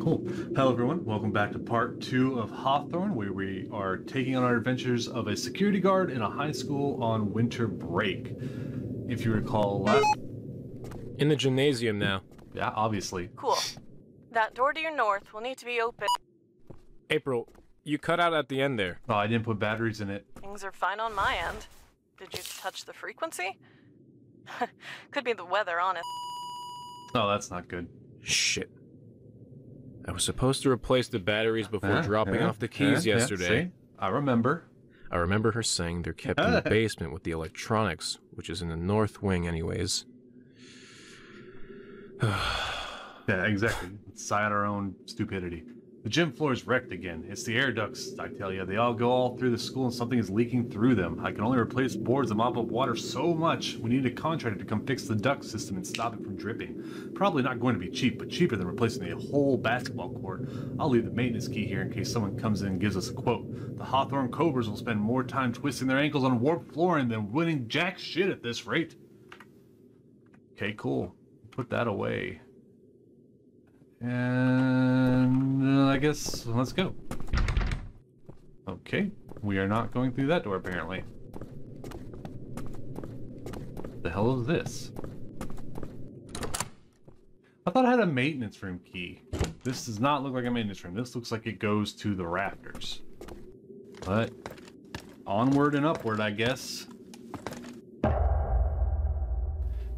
Cool. Hello, everyone. Welcome back to part two of Harthorn, where we are taking on our adventures of a security guard in a high school on winter break. If you recall last. In the gymnasium now. Yeah, obviously. Cool. That door to your north will need to be open. April, you cut out at the end there. Oh, I didn't put batteries in it. Things are fine on my end. Did you touch the frequency? Could be the weather, honest. Oh, that's not good. Shit. I was supposed to replace the batteries before Yeah, dropping yeah, off the keys yeah, yeah, yesterday. see? I remember. I remember her saying they're kept in the basement with the electronics, which is in the north wing, anyways. Yeah, exactly. Sigh out our own stupidity. The gym floor is wrecked again. It's the air ducts, I tell you. They all go all through the school and something is leaking through them. I can only replace boards and mop up water so much. We need a contractor to come fix the duct system and stop it from dripping. Probably not going to be cheap, but cheaper than replacing the whole basketball court. I'll leave the maintenance key here in case someone comes in and gives us a quote. The Harthorn Cobras will spend more time twisting their ankles on warped flooring than winning jack shit at this rate. Okay, cool. Put that away. And uh, I guess let's go. Okay, we are not going through that door apparently. The hell is this? I thought I had a maintenance room key. This does not look like a maintenance room. This looks like it goes to the rafters. But onward and upward, I guess.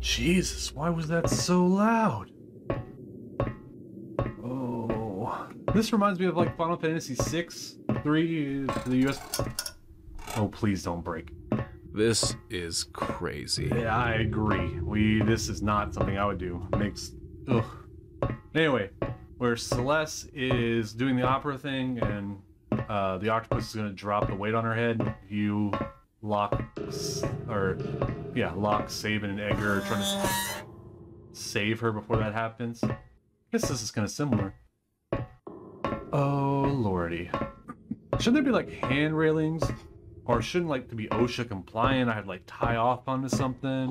Jesus, why was that so loud? This reminds me of like Final Fantasy VI, 3, the US. Oh, please don't break. This is crazy. Yeah, I agree. We this is not something I would do. Makes ugh. Anyway, where Celeste is doing the opera thing and uh, the octopus is gonna drop the weight on her head. You Locke or yeah, Locke Sabin and Edgar are trying to save her before that happens. I guess this is kind of similar. Oh lordy. Shouldn't there be like hand railings? Or shouldn't like to be OSHA compliant, I'd like tie off onto something.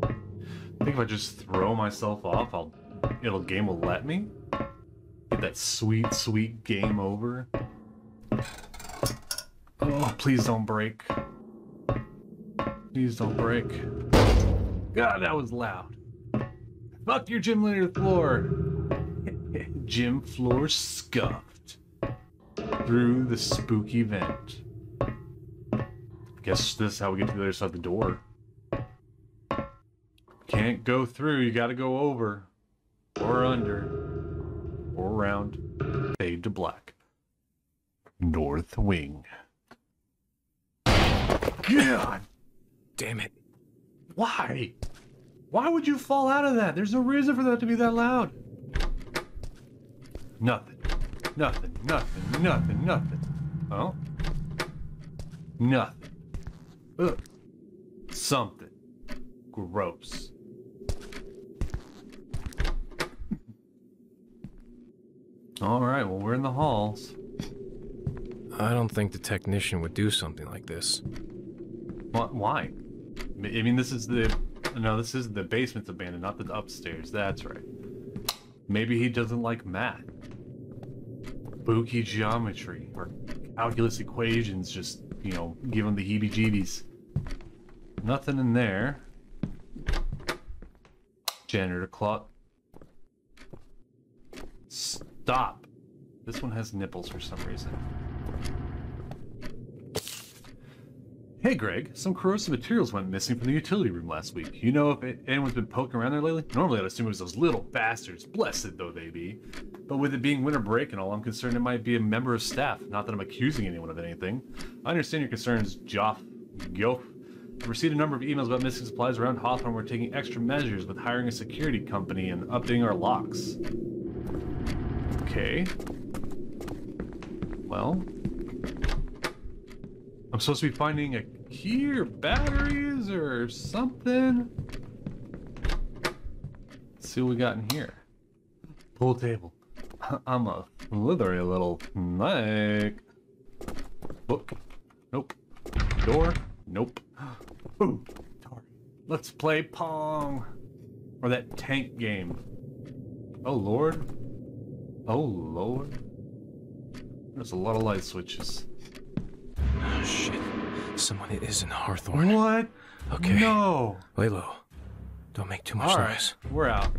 I think if I just throw myself off, I'll it'll game will let me. Get that sweet, sweet game over. Oh, please don't break. Please don't break. God, that was loud. Fuck your gym leader floor. Gym floor scuffed through the spooky vent. Guess this is how we get to the other side of the door. Can't go through, you gotta go over. Or under. Or around. Fade to black. North Wing. God! Damn it. Why? Why would you fall out of that? There's no reason for that to be that loud. Nothing. Nothing. Nothing. Nothing. Nothing. Oh? Nothing. Ugh. Something. Gross. Alright, well, we're in the halls. I don't think the technician would do something like this. Wh- Why? I mean, this is the. No, this is the basement's abandoned, not the upstairs. That's right. Maybe he doesn't like math. Spooky geometry or calculus equations just, you know, give them the heebie jeebies. Nothing in there. Janitor clock. Stop. This one has nipples for some reason. Hey Greg, some corrosive materials went missing from the utility room last week. You know if anyone's been poking around there lately? Normally I'd assume it was those little bastards, blessed though they be. But with it being winter break and all, I'm concerned it might be a member of staff. Not that I'm accusing anyone of anything. I understand your concerns, Joff. Go. I've received a number of emails about missing supplies around Harthorn. We're taking extra measures with hiring a security company and updating our locks. Okay. Well, I'm supposed to be finding a or batteries or something. Let's see what we got in here. Pool table. I'm a slithery little snake. Book. Nope. Door. Nope. Ooh. Atari. Let's play Pong. Or that tank game. Oh lord. Oh, Lord. There's a lot of light switches. Oh, shit. Someone is in Harthorn. What? Okay. No. Lay low. Don't make too much noise. We're out.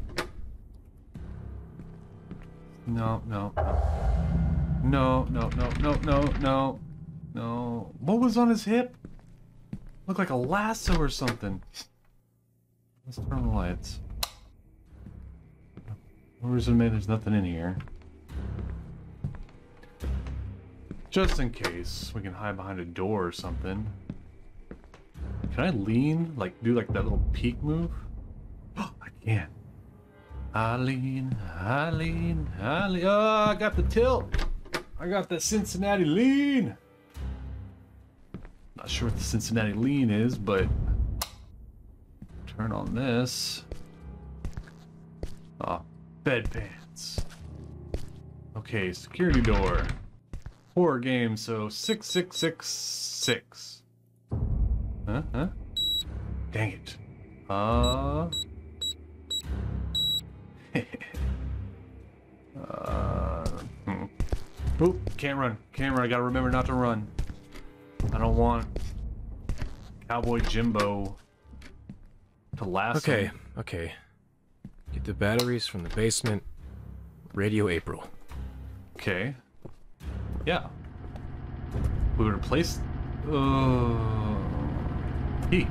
No, no, no. No, no, no, no, no, no. What was on his hip? Looked like a lasso or something. Let's turn the lights. Reason made there's nothing in here. Just in case we can hide behind a door or something. Can I lean? Like, do like that little peek move? I can. I lean, I lean, I lean. Oh, I got the tilt. I got the Cincinnati lean. Not sure what the Cincinnati lean is, but turn on this. Ah, bedpans. Okay, security door. Horror game, so 6666. Huh? Huh? Dang it. Uh. uh. Hmm. Oop, can't run. Can't run. I gotta remember not to run. I don't want Cowboy Jimbo to last. Okay, okay. Get the batteries from the basement. Radio April. Okay. Yeah. We replace. Uh. Key.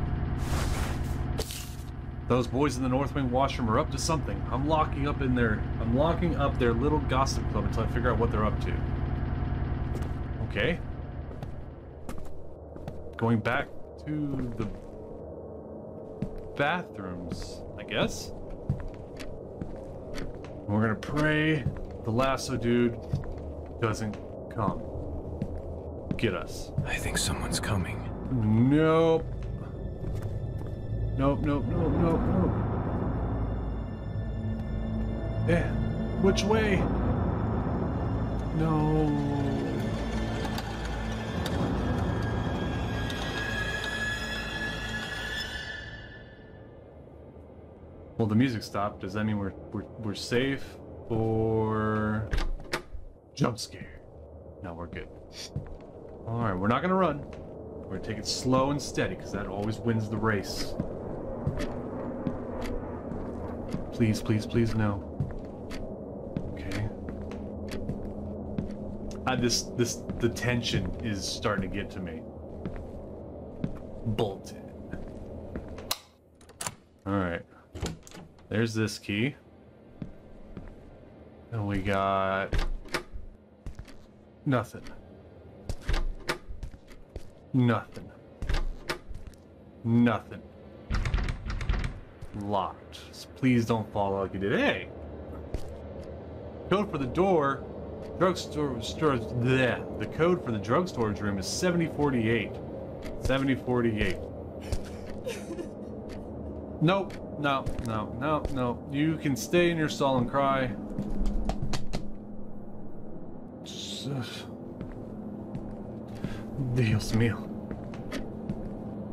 Those boys in the North Wing washroom are up to something. I'm locking up in their. I'm locking up their little gossip club until I figure out what they're up to. Okay. Going back to the bathrooms, I guess. We're gonna pray the lasso dude doesn't come. Get us. I think someone's coming. Nope. Nope, nope, nope, nope, nope. Eh, which way? No. Well, the music stopped. Does that mean we're we're we're safe or jump scare? No, we're good. All right, we're not gonna run. We're gonna take it slow and steady because that always wins the race. Please, please, please, no. Okay. Uh, this, this, the tension is starting to get to me. Bolted. All right. There's this key. And we got nothing. Nothing. Nothing. Locked. Please don't fall like you did. Hey! Code for the door. Drugstore. Store, bleh. The code for the drug storage room is 7048. 7048. Nope. No, no, no, no. You can stay in your stall and cry. Dios mío.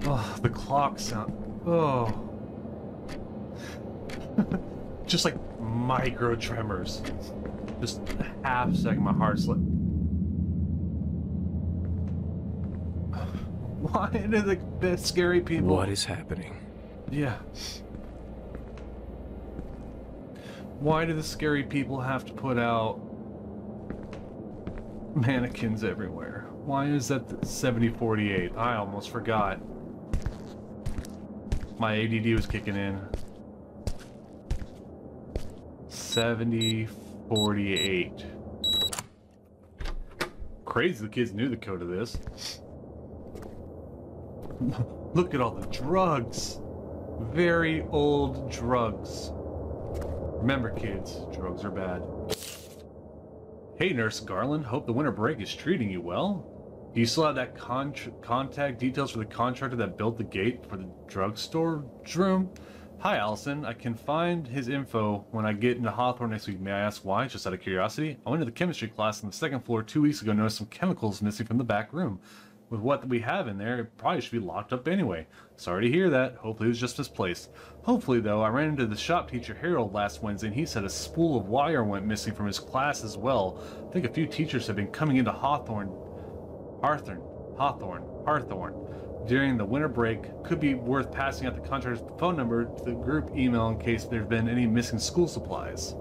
Oh, the clock sound. Oh. Just like micro tremors. Just a half second, my heart slipped. Why do the best scary people? What is happening? Yeah. Why do the scary people have to put out mannequins everywhere? Why is that the 7048? I almost forgot. My ADD was kicking in. 7048. Crazy the kids knew the code of this. Look at all the drugs. Very old drugs. Remember, kids, drugs are bad. Hey, Nurse Garland. Hope the winter break is treating you well. Do you still have that con- contact details for the contractor that built the gate for the drugstore room? Hi, Allison. I can find his info when I get into Harthorn next week. May I ask why? Just out of curiosity. I went to the chemistry class on the second floor two weeks ago and noticed some chemicals missing from the back room. With what we have in there, it probably should be locked up anyway. Sorry to hear that. Hopefully it was just misplaced. Hopefully, though, I ran into the shop teacher Harold last Wednesday and he said a spool of wire went missing from his class as well. I think a few teachers have been coming into Harthorn. Harthorn. Harthorn. Harthorn. During the winter break, could be worth passing out the contractor's phone number to the group email in case there's been any missing school supplies.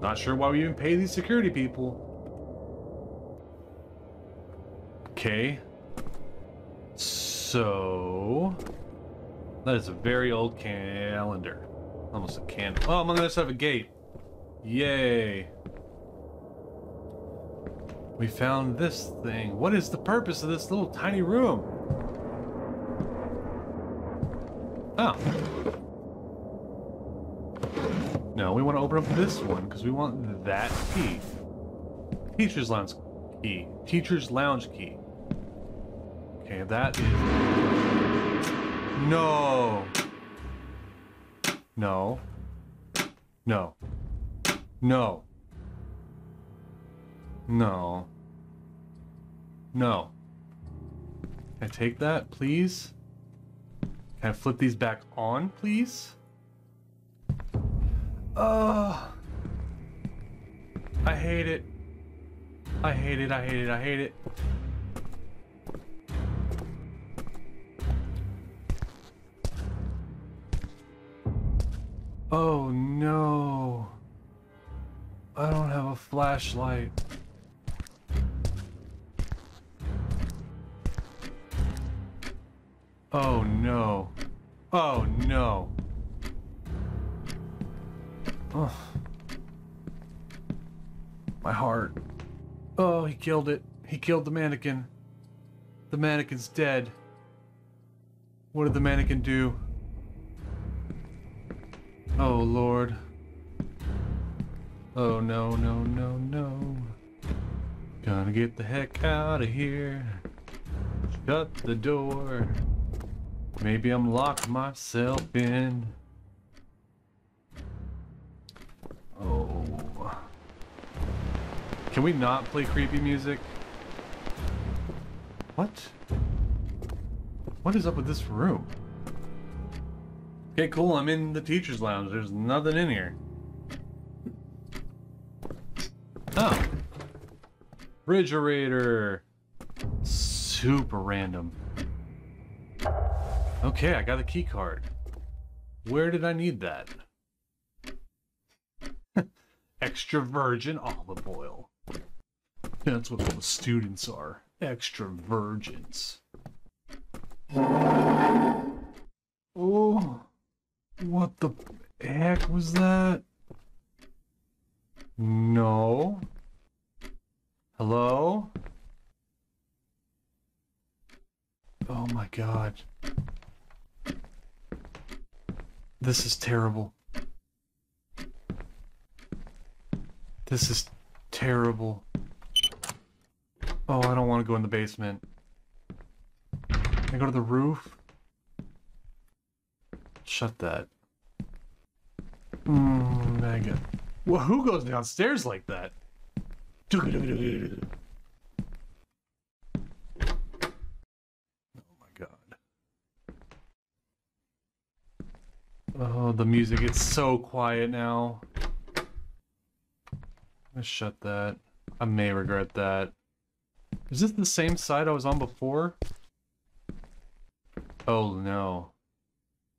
Not sure why we even pay these security people. Okay. So that is a very old calendar. Almost a can. Oh, I'm on the other side of a gate. Yay. We found this thing. What is the purpose of this little tiny room? Oh. No, we want to open up this one because we want that key. Teacher's lounge key. Teacher's lounge key. Okay, that is. No. No. No. No. No. No. Can I take that, please? Can I flip these back on, please? Oh. I hate it. I hate it, I hate it, I hate it. Oh no. I don't have a flashlight. Oh no. Oh no. Oh. My heart. Oh, he killed it. He killed the mannequin. The mannequin's dead. What did the mannequin do? Oh, Lord. Oh, no, no, no, no. Gonna get the heck out of here. Shut the door. Maybe I'm locked myself in. Oh. Can we not play creepy music? What? What is up with this room? Okay, cool. I'm in the teacher's lounge. There's nothing in here. Oh. Refrigerator. Super random. Okay, I got a key card. Where did I need that? Extra virgin olive oil. That's what all the students are. Extra virgins. The heck was that? No. Hello? Oh my god. This is terrible. This is terrible. Oh, I don't want to go in the basement. Can I go to the roof? Shut that. Mm, mega. Well, who goes downstairs like that? Oh my god. Oh, the music is so quiet now. Let's shut that. I may regret that. Is this the same side I was on before? Oh no.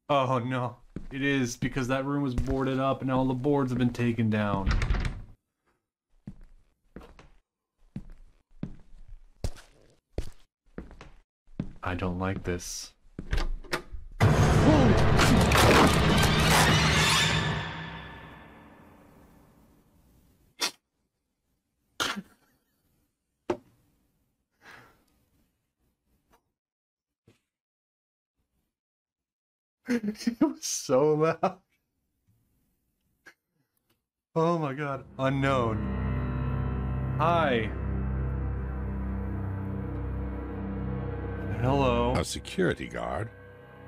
Oh no. It is because that room was boarded up and all the boards have been taken down. I don't like this. it was so loud. Oh my god. Unknown. Hi. Hello. A security guard?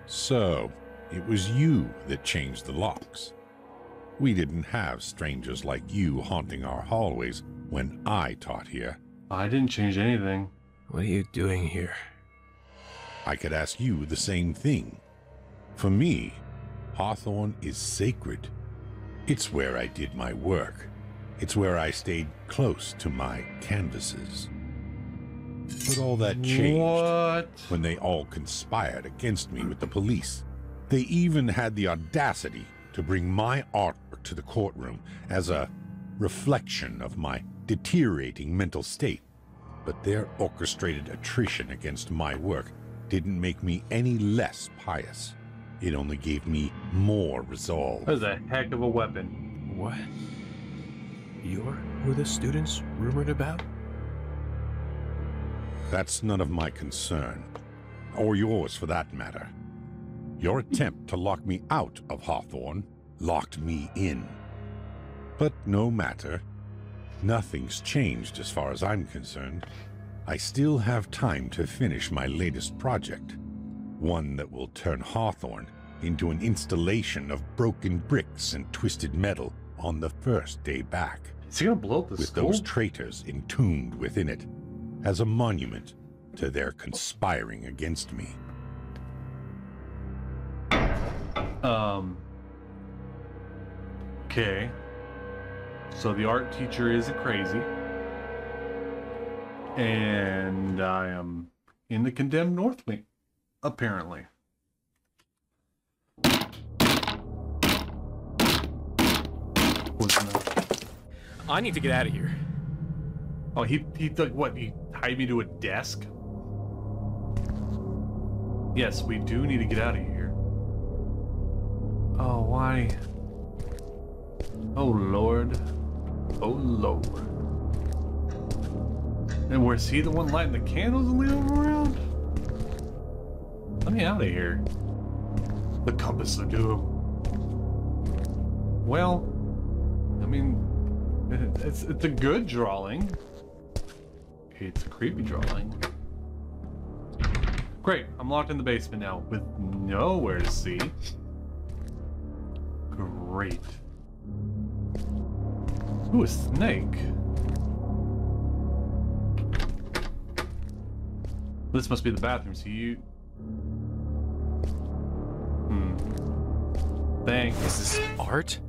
So, it was you that changed the locks. We didn't have strangers like you haunting our hallways when I taught here. I didn't change anything. What are you doing here? I could ask you the same thing. For me, Harthorn is sacred. It's where I did my work. It's where I stayed close to my canvases. But all that changed What? when they all conspired against me with the police. They even had the audacity to bring my artwork to the courtroom as a reflection of my deteriorating mental state. But their orchestrated attrition against my work didn't make me any less pious. It only gave me more resolve. That was a heck of a weapon. What? You're who the students rumored about? That's none of my concern. Or yours, for that matter. Your attempt to lock me out of Harthorn locked me in. But no matter. Nothing's changed as far as I'm concerned. I still have time to finish my latest project. One that will turn Harthorn into an installation of broken bricks and twisted metal on the first day back Is he gonna blow up the with school? those traitors entombed within it as a monument to their conspiring against me. Um. Okay. So the art teacher isn't crazy. And I am in the condemned North Wing, apparently. I need to get out of here. Oh, he he took what? He tied me to a desk. Yes, we do need to get out of here. Oh, why? Oh Lord. Oh Lord. And was he the one lighting the candles and leading them around? Let me out of here. The compass of doom. Well, I mean, it's it's a good drawing. It's a creepy drawing. Great, I'm locked in the basement now with nowhere to see. Great. Ooh, a snake. This must be the bathroom, so you... Hmm. Thanks. Is this art?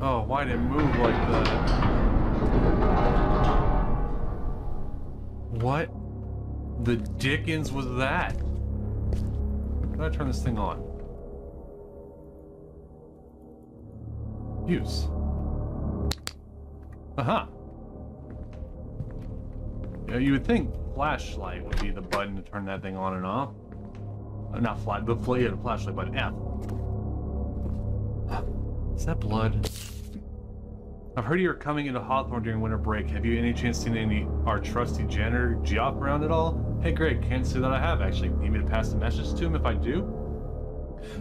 Oh, why did it move like that? What the dickens was that? How do I turn this thing on? Use. Aha. Yeah, you would think flashlight would be the button to turn that thing on and off. Not flash, the fl- the flashlight button. F. Is that blood? I've heard you're coming into Harthorn during winter break. Have you any chance seen any our trusty janitor Geoff around at all? Hey Greg, can't say that I have actually. Need me to pass the message to him if I do?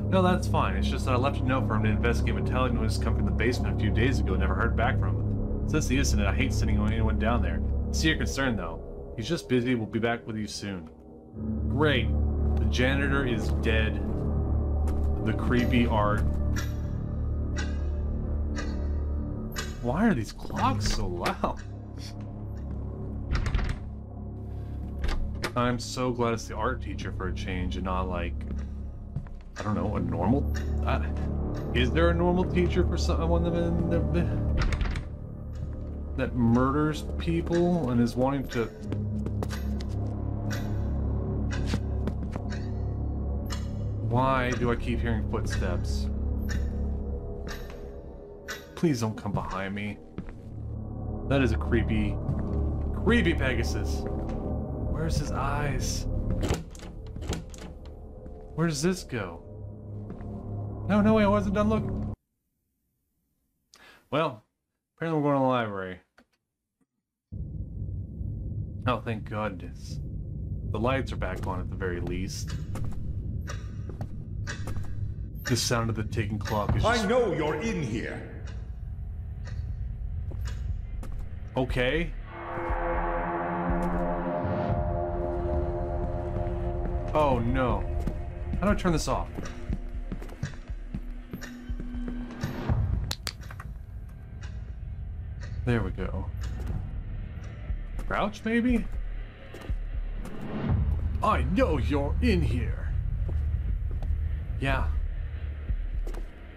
No, that's fine. It's just that I left a note for him to investigate metallic noise come from the basement a few days ago. Never heard back from him. Since the incident, I hate sending anyone down there. See your concern though. He's just busy. We'll be back with you soon. Great. Janitor is dead. The creepy art Why are these clocks so loud? I'm so glad it's the art teacher for a change and not like, I don't know, a normal. Uh, is there a normal teacher for someone that, that murders people and is wanting to? Do I keep hearing footsteps? Please don't come behind me. That is a creepy, creepy Pegasus. Where's his eyes? Where does this go? No, no way, I wasn't done looking. Well, apparently we're going to the library. Oh, thank goodness. The lights are back on at the very least. The sound of the ticking clock is just I know you're in here. Okay. Oh no. How do I turn this off? There we go. Crouch, maybe? I know you're in here. Yeah.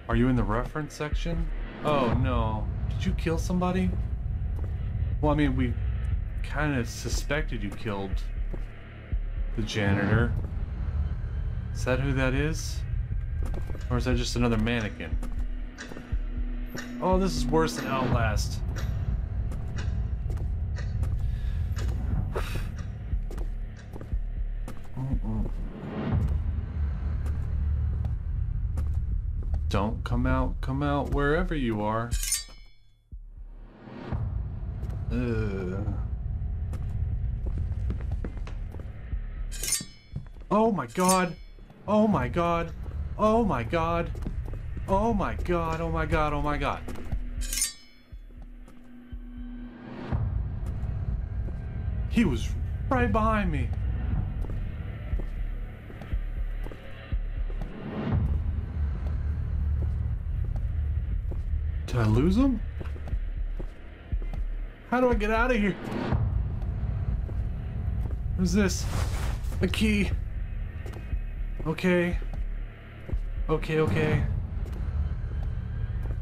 Are you in the reference section? Oh no. Did you kill somebody? Well, I mean, we kind of suspected you killed the janitor. Is that who that is? Or is that just another mannequin? Oh, this is worse than Outlast. Don't come out, come out wherever you are. Ugh. Oh my god! Oh my god! Oh my god! Oh my god, oh my god, oh my god. He was right behind me. Did I lose him? How do I get out of here? What's this? A key. Okay. Okay, okay.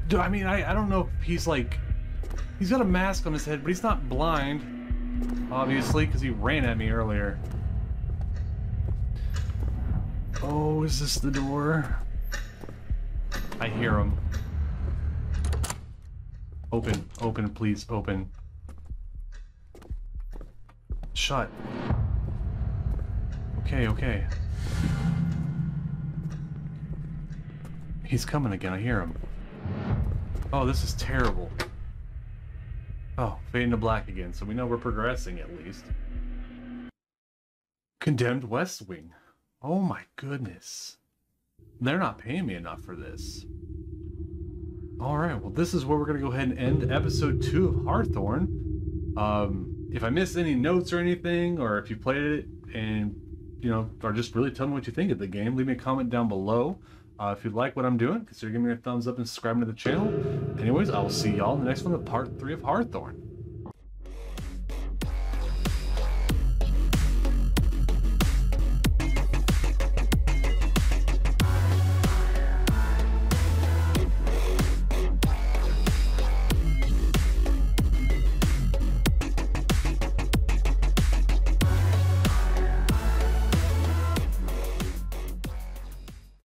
Do I mean I I don't know if he's like he's got a mask on his head, but he's not blind. Obviously, because he ran at me earlier. Oh, is this the door? I hear him. Open, open, please, open. Shut. Okay, okay. He's coming again, I hear him. Oh, this is terrible. Oh, fading to black again, so we know we're progressing at least. Condemned West Wing. Oh my goodness. They're not paying me enough for this. Alright, well this is where we're going to go ahead and end episode 2 of Harthorn. Um, if I missed any notes or anything, or if you played it and, you know, are just really telling me what you think of the game, leave me a comment down below. Uh, if you like what I'm doing, consider giving me a thumbs up and subscribing to the channel. Anyways, I will see y'all in the next one of part 3 of Harthorn.